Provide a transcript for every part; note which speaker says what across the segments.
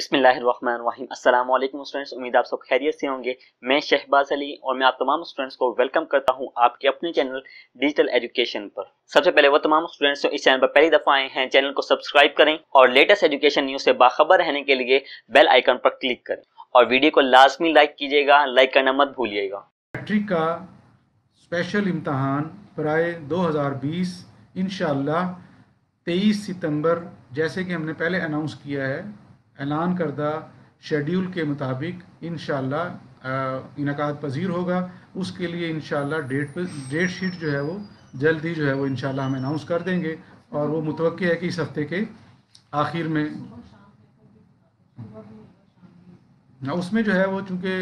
Speaker 1: अस्सलाम स्टूडेंट्स, उम्मीद आप सब खैरियत से होंगे। मैं शहबाज अली और मैं आप तमाम स्टूडेंट्स को वेलकम करता हूँ आपके अपने चैनल डिजिटल एजुकेशन पर। सबसे पहले वो तमाम स्टूडेंट्स जो इस चैनल पर पहली दफ़ा आए हैं, चैनल को सब्सक्राइब करें और लेटेस्ट एजुकेशन न्यूज़ से बाखबर रहने के लिए बेल आइकन पर क्लिक करें। और वीडियो को लाजमी लाइक कीजिएगा, लाइक करना मत भूलिएगा।
Speaker 2: मैट्रिक का स्पेशल इम्तहान बरए 2020 इनशाला 23 सितंबर, जैसे कि हमने पहले अनाउंस किया है ऐलान करदा शेड्यूल के मुताबिक इन इनका पजीर होगा। उसके लिए इन डेट पर डेट शीट जो है वो, जल्द ही जो है वो इन हम अनाउंस कर देंगे। और वो मुतव है कि इस हफ़्ते के आखिर में उसमें जो है वो चूँकि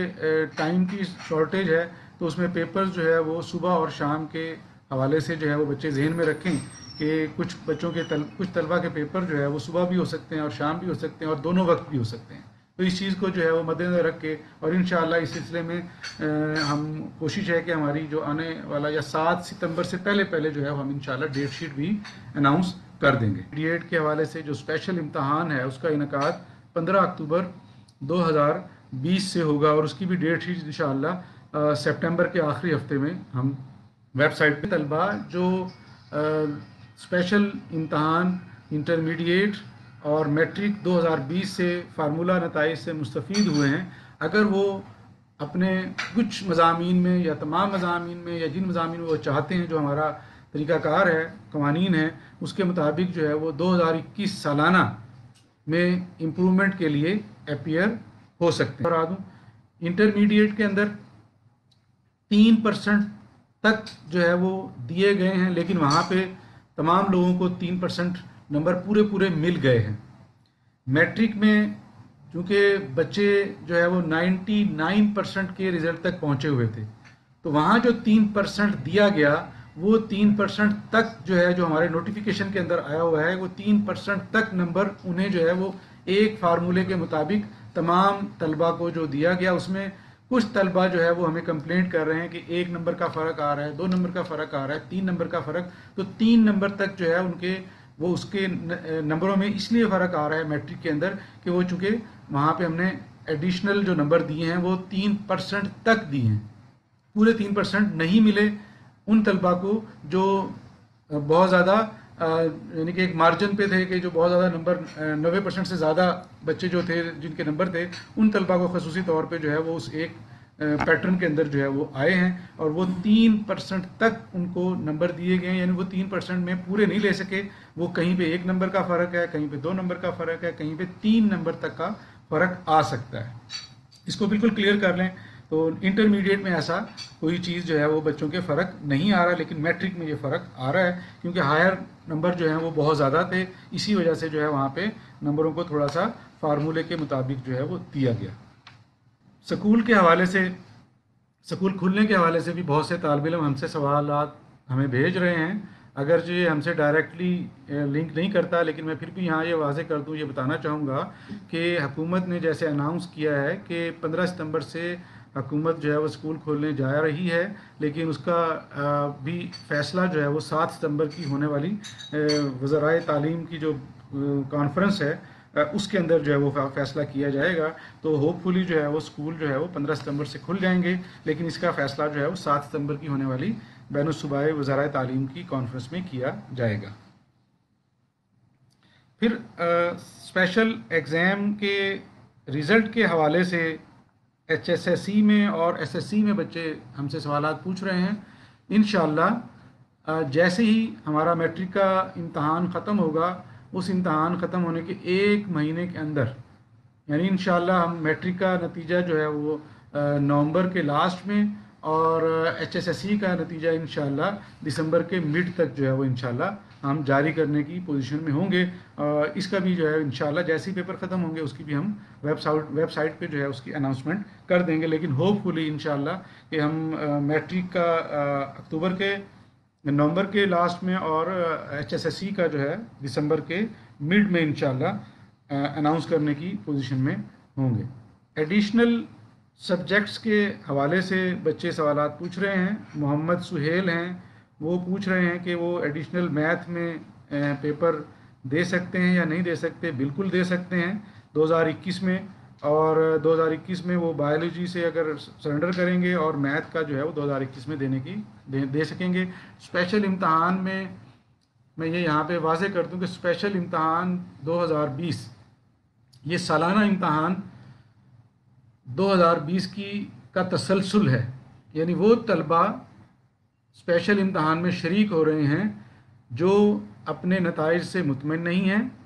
Speaker 2: टाइम की शॉर्टेज है तो उसमें पेपर्स जो है वो सुबह और शाम के हवाले से जो है वो बच्चे जहन में रखें। कि कुछ बच्चों के तल कुछ तलबा के पेपर जो है वो सुबह भी हो सकते हैं और शाम भी हो सकते हैं और दोनों वक्त भी हो सकते हैं। तो इस चीज़ को जो है वो मद्देनजर रख के और इन इस सिलसिले में आ, हम कोशिश है कि हमारी जो आने वाला या सात सितंबर से पहले पहले जो है हम इन डेट शीट भी अनाउंस कर देंगे। डी के हवाले से जो स्पेशल इम्तहान है उसका इनका पंद्रह अक्टूबर 2020 से होगा और उसकी भी डेट शीट इन सेप्टेम्बर के आखिरी हफ़्ते में हम वेबसाइट पे तलबा जो स्पेशल इम्तहान इंटरमीडिएट और मैट्रिक 2020 से फार्मूला नतज से मुस्तफ़ हुए हैं। अगर वो अपने कुछ मजामी में या तमाम मजामी में या जिन मजामी में वो चाहते हैं, जो हमारा तरीक़ाकार है, कवानीन है, उसके मुताबिक जो है वो 2021 सालाना में इम्प्रूवमेंट के लिए अपियर हो सकते हैं। और दूँ इंटरमीडिएट के अंदर तीन परसेंट तक जो है वो दिए गए हैं, लेकिन वहाँ पे तमाम लोगों को तीन परसेंट नंबर पूरे पूरे मिल गए हैं। मैट्रिक में चूँकि बच्चे जो है वो 99 परसेंट के रिज़ल्ट तक पहुँचे हुए थे तो वहाँ जो तीन परसेंट दिया गया, वो तीन परसेंट तक जो है जो हमारे नोटिफिकेशन के अंदर आया हुआ है, वो तीन परसेंट तक नंबर उन्हें जो है वो एक फार्मूले के मुताबिक तमाम तलबा को जो दिया गया, उसमें कुछ तलबा जो है वो हमें कंप्लेंट कर रहे हैं कि एक नंबर का फ़र्क आ रहा है, दो नंबर का फ़र्क आ रहा है, तीन नंबर का फ़र्क तो तीन नंबर तक जो है उनके, वो उसके नंबरों में इसलिए फ़र्क आ रहा है मैट्रिक के अंदर कि वो चूँकि वहाँ पे हमने एडिशनल जो नंबर दिए हैं, वो तीन परसेंट तक दिए हैं। पूरे तीन परसेंट नहीं मिले उन तलबा को जो बहुत ज़्यादा यानी कि एक मार्जिन पे थे कि जो बहुत ज़्यादा नंबर नबे परसेंट से ज़्यादा बच्चे जो थे, जिनके नंबर थे, उन तलबा को खसूसी तौर पर जो है वो उस एक पैटर्न के अंदर जो है वो आए हैं और वो तीन परसेंट तक उनको नंबर दिए गए हैं। यानी वो तीन परसेंट में पूरे नहीं ले सके। वो कहीं पे एक नंबर का फ़र्क है, कहीं पे दो नंबर का फ़र्क है, कहीं पे तीन नंबर तक का फ़र्क आ सकता है। इसको बिल्कुल क्लियर कर लें तो इंटरमीडिएट में ऐसा कोई चीज़ जो है वो बच्चों के फ़र्क नहीं आ रहा, लेकिन मैट्रिक में ये फ़र्क आ रहा है, क्योंकि हायर नंबर जो है वो बहुत ज़्यादा थे, इसी वजह से जो है वहाँ पे नंबरों को थोड़ा सा फार्मूले के मुताबिक जो है वो दिया गया। स्कूल के हवाले से, स्कूल खुलने के हवाले से भी बहुत से तालब इम हमसे सवाल हमें भेज रहे हैं। अगर जो ये हमसे डायरेक्टली लिंक नहीं करता, लेकिन मैं फिर भी यहाँ ये वाजे कर दूँ, ये बताना चाहूँगा कि हुकूमत ने जैसे अनाउंस किया है कि 15 सितंबर से हुकूमत जो है वो स्कूल खोलने जा रही है, लेकिन उसका भी फ़ैसला जो है वो सात सितंबर की होने वाली वज़राए तालीम की जो कॉन्फ्रेंस है उसके अंदर जो है वो फैसला किया जाएगा। तो होपफुली जो है वो स्कूल जो है वो पंद्रह सितंबर से खुल जाएँगे, लेकिन इसका फैसला जो है वो सात सितंबर की होने वाली बैन सूबाई वज़ार तालीम की कॉन्फ्रेंस में किया जाएगा। फिर स्पेशल एग्ज़ाम के रिज़ल्ट के हवाले से एच एस एस सी में और एस एस सी में बच्चे हमसे सवाल पूछ रहे हैं। इन जैसे ही हमारा मैट्रिक का इम्तहान ख़त्म होगा, उस इम्तहान ख़त्म होने के एक महीने के अंदर, यानी इन हम मैट्रिक का नतीजा जो है वो नवंबर के लास्ट में और एच एस एस का नतीजा इन दिसंबर के मिड तक जो है वो इन हम जारी करने की पोजीशन में होंगे। इसका भी जो है इंशाल्लाह जैसे ही पेपर ख़त्म होंगे, उसकी भी हम वेबसाइट वेबसाइट पे जो है उसकी अनाउंसमेंट कर देंगे। लेकिन होपफुली इंशाल्लाह कि हम मैट्रिक का अक्टूबर के, नवंबर के लास्ट में और एच एस एस का जो है दिसंबर के मिड में इंशाल्लाह अनाउंस करने की पोजिशन में होंगे। एडिशनल सब्जेक्ट्स के हवाले से बच्चे सवाल पूछ रहे हैं मोहम्मद सुहेल हैं वो पूछ रहे हैं कि वो एडिशनल मैथ में पेपर दे सकते हैं या नहीं दे सकते बिल्कुल दे सकते हैं 2021 में। और 2021 में वो बायोलॉजी से अगर सरेंडर करेंगे और मैथ का जो है वो 2021 में देने की दे, दे सकेंगे। स्पेशल इम्तहान में मैं ये यहाँ पे वाजे कर दूँ कि स्पेशल इम्तहान 2020 ये सालाना इम्तहान 2020 की का तसलसल है। यानी वो तलबा स्पेशल इम्तहान में शरीक हो रहे हैं, जो अपने नतज से मुतमिन नहीं हैं,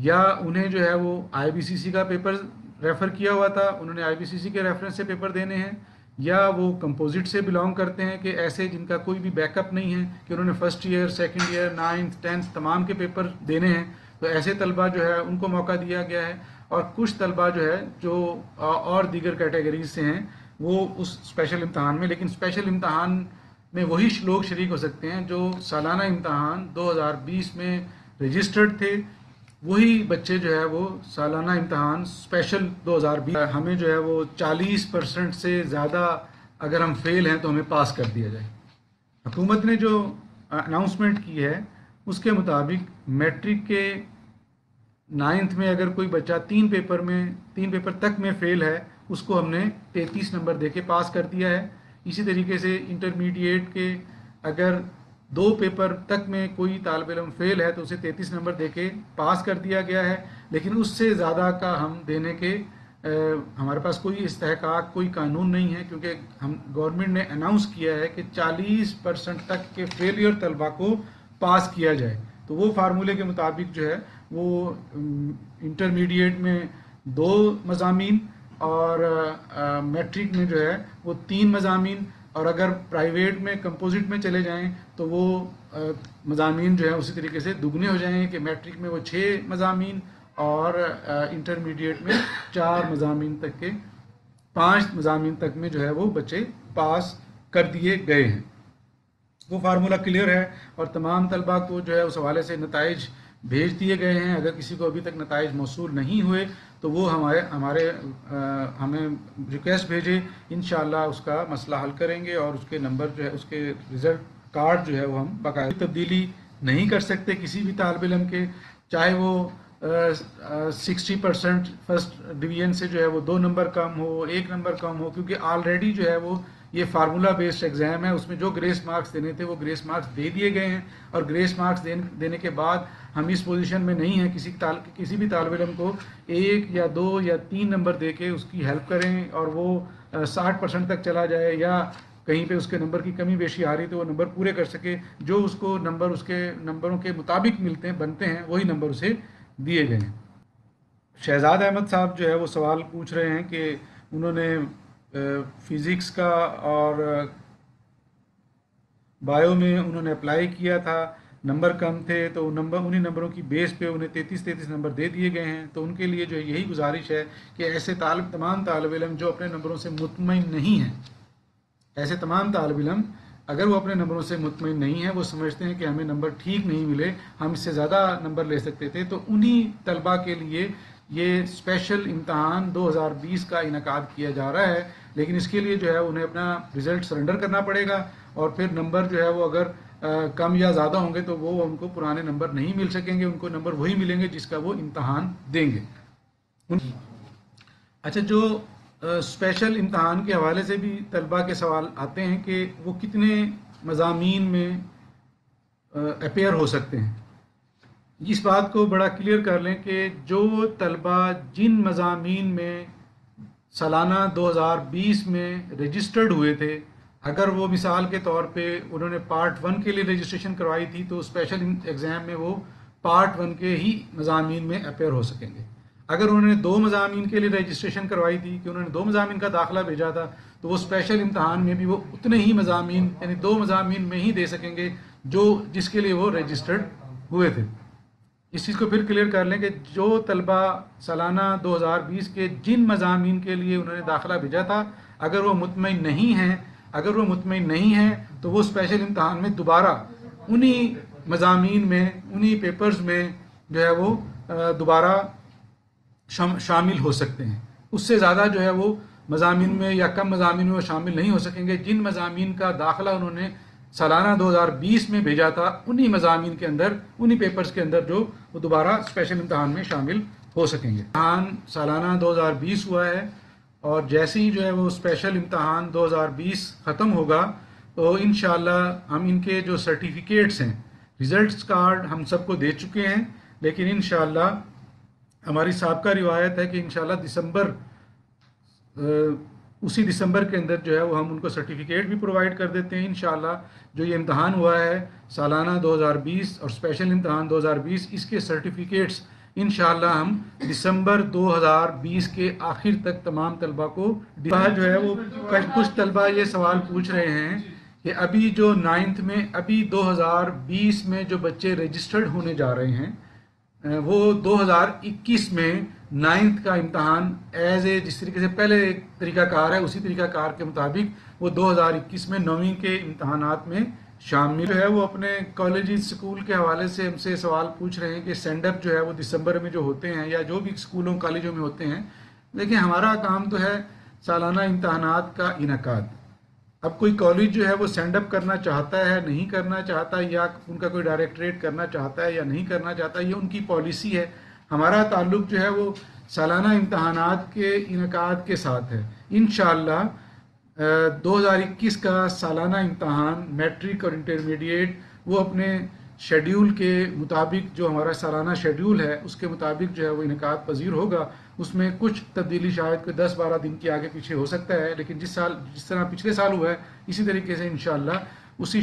Speaker 2: या उन्हें जो है वो आईबीसीसी का पेपर रेफ़र किया हुआ था, उन्होंने आईबीसीसी के रेफरेंस से पेपर देने हैं, या वो कंपोजिट से बिलोंग करते हैं कि ऐसे जिनका कोई भी बैकअप नहीं है, कि उन्होंने first year second year ninth tenth तमाम के पेपर देने हैं। तो ऐसे तलबा जो है, उनको मौका दिया गया है। और कुछ तलबा जो है, जो और दीगर कैटेगरीज से हैं, वो उस स्पेशल इम्तहान में, लेकिन स्पेशल इम्तहान में वही लोग शरीक हो सकते हैं जो सालाना इम्तहान 2020 में रजिस्टर्ड थे। वही बच्चे जो है, वो सालाना इम्तहान स्पेशल 2020 हमें जो है, वो 40 परसेंट से ज़्यादा अगर हम फेल हैं तो हमें पास कर दिया जाए। हुकूमत ने जो अनाउंसमेंट की है, उसके मुताबिक मैट्रिक के नाइन्थ में अगर कोई बच्चा तीन पेपर में, तीन पेपर तक में फेल है, उसको हमने तैतीस नंबर दे के पास कर दिया है। इसी तरीके से इंटरमीडिएट के अगर दो पेपर तक में कोई तालब इलम फेल है तो उसे तैतीस नंबर दे के पास कर दिया गया है। लेकिन उससे ज़्यादा का हम देने के हमारे पास कोई इस्तेकाक कोई कानून नहीं है, क्योंकि हम गवर्नमेंट ने अनाउंस किया है कि 40 परसेंट तक के फेलियर तलबा को पास किया जाए। तो वो फार्मूले के मुताबिक जो है वो इंटरमीडिएट में दो मजामी और मैट्रिक में जो है, वो तीन मजामी और अगर प्राइवेट में कंपोजिट में चले जाएँ तो वो मजामी जो है, उसी तरीके से दुगने हो जाएँगे कि मैट्रिक में वो छः मजामी और इंटरमीडिएट में चार मजामी तक के, पाँच मजामी तक में जो है, वो बच्चे पास कर दिए गए हैं। वो फार्मूला क्लियर है और तमाम तलबा को जो है, उस हवाले से नतज भेज दिए गए हैं। अगर किसी को अभी तक नतज मौसू नहीं हुए तो वो हमारे हमारे आ, हमें रिक्वेस्ट भेजे। इन उसका मसला हल करेंगे और उसके नंबर जो है उसके रिज़ल्ट कार्ड जो है वो हम बाकायदा तब्दीली नहीं कर सकते किसी भी तालब इलम के। चाहे वो सिक्सटी परसेंट फ़र्स्ट डिवीज़न से जो है वो दो नंबर कम हो एक नंबर कम हो क्योंकि ऑलरेडी जो है वो ये फार्मूला बेस्ड एग्ज़ाम है, उसमें जो ग्रेस मार्क्स देने थे, वो ग्रेस मार्क्स दे दिए गए हैं और ग्रेस मार्क्स देने देने के बाद हम इस पोजीशन में नहीं हैं, किसी ताल, किसी भी तालब इलम को एक या दो या तीन नंबर दे के उसकी हेल्प करें और वो साठ परसेंट तक चला जाए या कहीं पे उसके नंबर की कमी बेशी आ रही तो वो नंबर पूरे कर सके। जो उसको नंबर उसके नंबरों के मुताबिक मिलते हैं, बनते हैं, वही नंबर उसे दिए गए हैं। शहजाद अहमद साहब जो है, वो सवाल पूछ रहे हैं कि उन्होंने फ़िज़िक्स का और बायो में उन्होंने अप्लाई किया था। नंबर कम थे तो नंबर उन्हीं नंबरों की बेस पे उन्हें तैंतीस तैंतीस नंबर दे दिए गए हैं। तो उनके लिए जो यही गुजारिश है कि ऐसे तालब तमाम तालब इलम जो अपने नंबरों से मुतमिन नहीं हैं, ऐसे तमाम तालब इलम अगर वो अपने नंबरों से मुतमिन नहीं है, वो समझते हैं कि हमें नंबर ठीक नहीं मिले, हम इससे ज़्यादा नंबर ले सकते थे। तो उन्हीं तलबा के लिए ये स्पेशल इम्तहान 2020 का इनका किया जा रहा है। लेकिन इसके लिए जो है उन्हें अपना रिज़ल्ट सरेंडर करना पड़ेगा और फिर नंबर जो है वो अगर आ, कम या ज़्यादा होंगे तो वो उनको पुराने नंबर नहीं मिल सकेंगे उनको नंबर वही मिलेंगे जिसका वो इम्तहान देंगे। अच्छा जो स्पेशल इम्तहान के हवाले से भी तलबा के सवाल आते हैं कि वो कितने मजामी में अपेयर हो सकते हैं। इस बात को बड़ा क्लियर कर लें कि जो तलबा जिन मजामी में सालाना 2020 में रजिस्टर्ड हुए थे। अगर वो मिसाल के तौर पे उन्होंने पार्ट वन के लिए रजिस्ट्रेशन करवाई थी तो स्पेशल एग्ज़ाम में वो पार्ट वन के ही मजामी में अपेयर हो सकेंगे। अगर उन्होंने दो मजामी के लिए रजिस्ट्रेशन करवाई थी कि उन्होंने दो मजामी का दाखिला भेजा था तो वो स्पेशल इम्तहान में भी वो उतने ही मजामी यानी दो मजामी में ही दे सकेंगे, जो जिसके लिए वो रजिस्टर्ड हुए थे। इस चीज़ को फिर क्लियर कर लें कि जो तलबा सालाना 2020 के जिन मजामी के लिए उन्होंने दाखिला भेजा था, अगर वो मुतमिन नहीं हैं, अगर वो मुतमिन नहीं हैं तो वो स्पेशल इम्तहान में दोबारा उन्हीं मजामी में, उन्हीं पेपर्स में जो है वो दोबारा शामिल हो सकते हैं। उससे ज़्यादा जो है वो मजामी में या कम मजामी में वो शामिल नहीं हो सकेंगे। जिन मजामी का दाखिला उन्होंने सालाना 2020 में भेजा था उन्हीं मजामी के अंदर, उन्हीं पेपर्स के अंदर जो वो दोबारा स्पेशल इम्तहान में शामिल हो सकेंगे। इम्तहान सालाना 2020 हुआ है और जैसे ही जो है वो स्पेशल इम्तहान 2020 ख़त्म होगा तो इन हम इनके जो सर्टिफिकेट्स हैं रिज़ल्ट कार्ड हम सबको दे चुके हैं, लेकिन इन हमारी सबका रिवायत है कि इन दिसंबर उसी दिसंबर के अंदर जो है वो हम उनको सर्टिफिकेट भी प्रोवाइड कर देते हैं इन जो ये इम्तहान हुआ है, सालाना 2020 और स्पेशल इम्तहान 2020 इसके सर्टिफिकेट्स इन हम दिसंबर 2020 के आखिर तक तमाम तलबा को जो है वो कुछ तलबा ये सवाल पूछ रहे हैं कि अभी जो नाइन्थ में, अभी 2020 में जो बच्चे रजिस्टर्ड होने जा रहे हैं, वो 2021 में नाइन्थ का इम्तहान एज ए जिस तरीके से पहले तरीकाकार है, उसी तरीकाकार के मुताबिक वो 2021 में नौवीं के इम्तहान में शामिल है। वो अपने कॉलेज स्कूल के हवाले से हमसे सवाल पूछ रहे हैं कि सेंडअप जो है वो दिसंबर में जो होते हैं या जो भी स्कूलों, कॉलेजों में होते हैं। लेकिन हमारा काम तो है सालाना इम्तहान का इनका। अब कोई कॉलेज जो है वो सेंड अप करना चाहता है, नहीं करना चाहता, या उनका कोई डायरेक्टरेट करना चाहता है या नहीं करना चाहता, ये उनकी पॉलिसी है। हमारा ताल्लुक जो है वो सालाना इम्तहान के इनका के साथ है। इन 2021 का सालाना इम्तहान, मैट्रिक और इंटरमीडिएट, वो अपने शेड्यूल के मुताबिक जो हमारा सालाना शेड्यूल है, उसके मुताबिक जो है वो इनका पजीर होगा। उसमें कुछ तब्दीली शायद कोई दस बारह दिन के आगे पीछे हो सकता है, लेकिन जिस साल, जिस तरह पिछले साल हुआ है, इसी तरीके से इन उसी